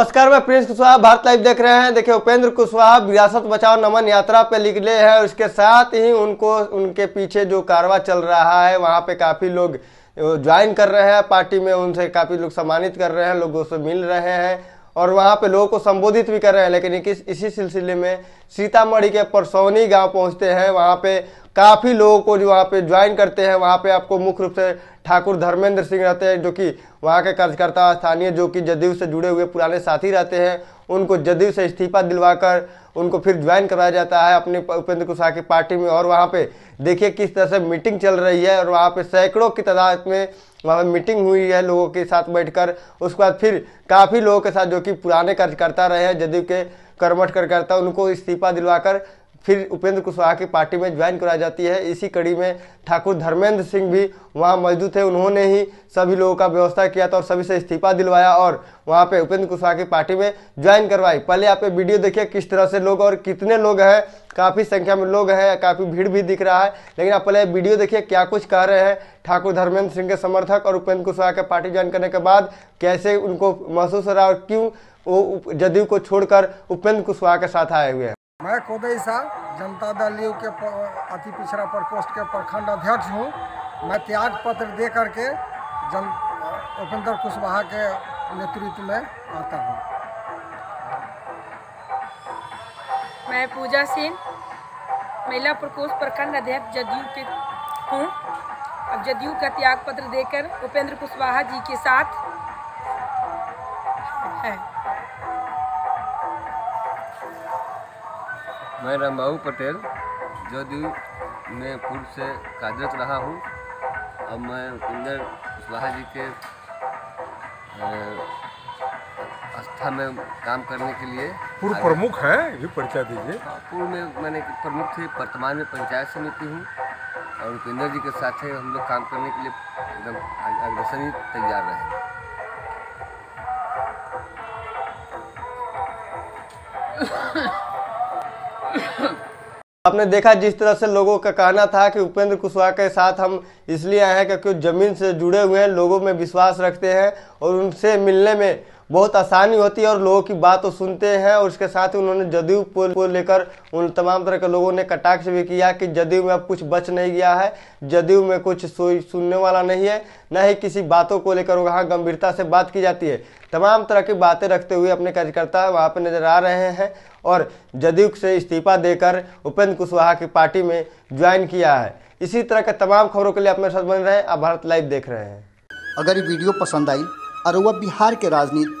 नमस्कार मैं Prince Kushwaha Bharat live देख रहे हैं। देखिए उपेंद्र कुशवाहा विरासत बचाओ नमन यात्रा पे निकले हैं और इसके साथ ही उनको उनके पीछे जो कारवा चल रहा है वहाँ पे काफ़ी लोग ज्वाइन कर रहे हैं पार्टी में उनसे काफ़ी लोग सम्मानित कर रहे हैं लोगों से मिल रहे हैं और वहाँ पे लोगों को संबोधित भी कर रहे हैं। लेकिन इस, इसी सिलसिले में सीतामढ़ी के परसौनी गाँव पहुँचते हैं वहाँ पे काफ़ी लोगों को जो वहाँ पे ज्वाइन करते हैं वहाँ पे आपको मुख्य रूप से ठाकुर धर्मेंद्र सिंह रहते हैं, जो कि वहाँ के कार्यकर्ता, स्थानीय, जो कि जदयू से जुड़े हुए पुराने साथी रहते हैं, उनको जदयू से इस्तीफा दिलवाकर उनको फिर ज्वाइन कराया जाता है अपने उपेंद्र कुशवाहा की पार्टी में। और वहाँ पे देखिए किस तरह से मीटिंग चल रही है और वहाँ पे सैकड़ों की तादाद में वहाँ पर मीटिंग हुई है लोगों के साथ बैठकर। उसके बाद फिर काफ़ी लोगों के साथ जो कि पुराने कार्यकर्ता रहे हैं, जदयू के कर्मठ कार्यकर्ता, उनको इस्तीफा दिलवाकर फिर उपेंद्र कुशवाहा की पार्टी में ज्वाइन कराई जाती है। इसी कड़ी में ठाकुर धर्मेंद्र सिंह भी वहाँ मौजूद थे। उन्होंने ही सभी लोगों का व्यवस्था किया था और सभी से इस्तीफा दिलवाया और वहाँ पे उपेंद्र कुशवाहा की पार्टी में ज्वाइन करवाई। पहले आप वीडियो देखिए किस तरह से लोग और कितने लोग हैं। काफ़ी संख्या में लोग हैं, काफ़ी भीड़ भी दिख रहा है। लेकिन आप पहले वीडियो देखिए क्या कुछ कह रहे हैं ठाकुर धर्मेंद्र सिंह के समर्थक और उपेंद्र कुशवाहा के पार्टी ज्वाइन करने के बाद कैसे उनको महसूस हो रहा और क्यों वो जदयू को छोड़कर उपेंद्र कुशवाहा के साथ आए हुए हैं। मैं साहब जनता दल यू के अति पिछड़ा प्रकोष्ठ के प्रखंड अध्यक्ष हूँ। मैं त्याग पत्र दे करके जन उपेंद्र कुशवाहा के नेतृत्व में आता हूँ। मैं पूजा सिंह महिला प्रकोष्ठ प्रखंड अध्यक्ष जदयू के हूँ। अब जदयू का त्याग पत्र देकर उपेंद्र कुशवाहा जी के साथ है। मैं रामबाबू पटेल जदयू में पूर्व से कार्यरत रहा हूँ अब मैं उपेंद्र कुशवाहा जी के आस्था में काम करने के लिए पूर्व प्रमुख है ये परिचय दीजिए पूर्व में मैंने प्रमुख थे वर्तमान में पंचायत समिति हूँ और उपेंद्र जी के साथ हम लोग काम करने के लिए एकदम अग्रसर ही तैयार रहे आपने देखा जिस तरह से लोगों का कहना था कि उपेंद्र कुशवाहा के साथ हम इसलिए आए हैं क्योंकि ज़मीन से जुड़े हुए हैं, लोगों में विश्वास रखते हैं और उनसे मिलने में बहुत आसानी होती है और लोगों की बात तो सुनते हैं और उसके साथ ही उन्होंने जदयू को लेकर उन तमाम तरह के लोगों ने कटाक्ष भी किया कि जदयू में अब कुछ बच नहीं गया है, जदयू में कुछ सुनने वाला नहीं है, न ही किसी बातों को लेकर वहाँ गंभीरता से बात की जाती है। तमाम तरह की बातें रखते हुए अपने कार्यकर्ता वहाँ पर नज़र आ रहे हैं और जदयू से इस्तीफा देकर उपेंद्र कुशवाहा की पार्टी में ज्वाइन किया है। इसी तरह के तमाम खबरों के लिए अपने साथ बन रहे हैं आप भारत लाइव देख रहे हैं। अगर ये वीडियो पसंद आई और वह बिहार के राजनीति